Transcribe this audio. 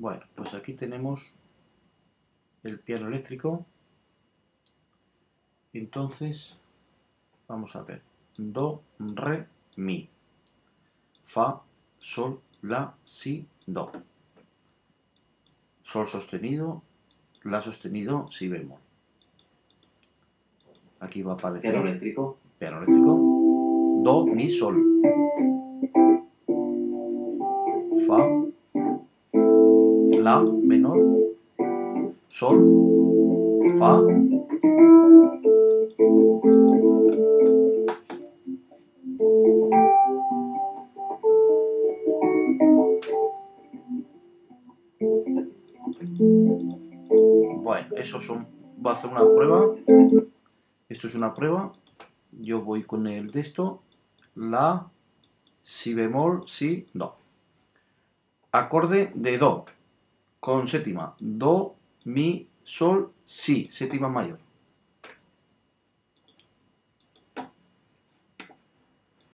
Bueno, pues aquí tenemos el piano eléctrico. Entonces, vamos a ver. Do, re, mi. Fa, sol, la, si, do. Sol sostenido, la sostenido, si bemol. Aquí va a aparecer Piano eléctrico. piano eléctrico. Do, mi, sol. Fa, la menor, sol, fa. Bueno, eso son. Voy a hacer una prueba. Esto es una prueba. Yo voy con el de esto. La, si bemol, si, do. Acorde de do. Con séptima. Do, mi, sol, si. Séptima mayor.